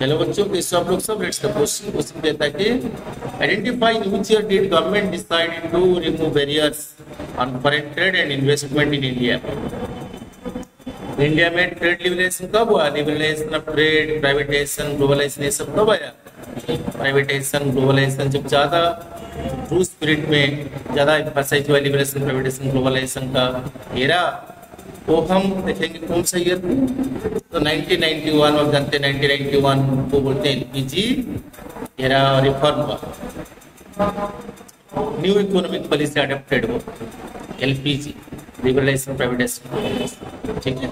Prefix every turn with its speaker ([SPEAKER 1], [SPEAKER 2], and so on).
[SPEAKER 1] Hello बच्चों के सब लोग सब रेट्स का क्वेश्चन कहता है कि identify which year did government decide to remove barriers on foreign trade and investment in India India में ट्रेड लिबरेशन कब हुआ? Liberation of trade privatisation globalisation ये सब कब आया? प्राइवेटाइजेशन ग्लोबलाइजेशन जब ज़्यादा ट्रू स्पिरिट में, ज़्यादा एम्फसाइज हुआ लिबरेशन प्राइवेटाइजेशन ग्लोबलाइजेशन का एरा वो हम देखेंगे कौन सा ईयर तो 1991 और जानते हैं 1991 को बोलते हैं पीजी एरा रिफॉर्म हुआ न्यू इकोनॉमिक पॉलिसी अडॉप्टेड हो एलपीजी लिबरलाइजेशन प्राइवेटाइजेशन ठीक है।